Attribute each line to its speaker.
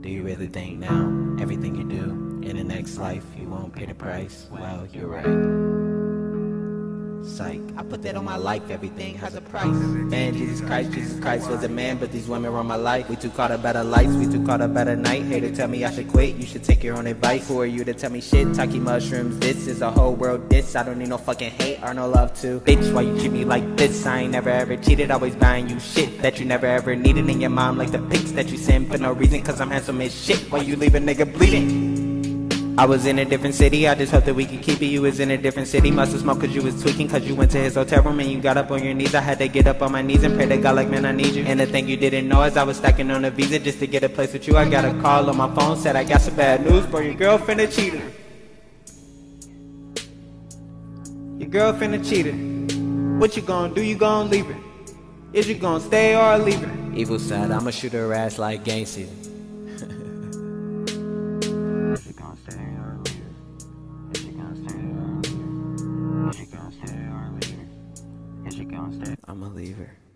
Speaker 1: do you really think now? Everything you do in the next life, you won't pay the price? Well, you're right. I put that on my life, everything has a price. Man, Jesus Christ, Jesus Christ was a man, but these women run my life. We too caught up better lights, we too caught up better night. Hater tell me I should quit, you should take your own advice. Who are you to tell me shit? Taki mushrooms, this is a whole world diss. I don't need no fucking hate or no love to. Bitch, why you treat me like this? I ain't never ever cheated, always buying you shit that you never ever needed in your mom. Like the pics that you send for no reason, cause I'm handsome as shit. Why you leave a nigga bleeding? I was in a different city, I just hope that we could keep it. You was in a different city, must have smoked cause you was tweaking. Cause you went to his hotel room and you got up on your knees. I had to get up on my knees and pray to God like, man, I need you. And the thing you didn't know is I was stacking on a visa just to get a place with you. I got a call on my phone, said I got some bad news, bro, your girlfriend a cheater. Your girlfriend a cheater. What you gonna do? You gonna leave her? Is you gonna stay or leave her? Evil side, I'ma shoot her ass like gangster.
Speaker 2: Is or leave her? Is